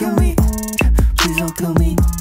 kill me. Please don't kill me.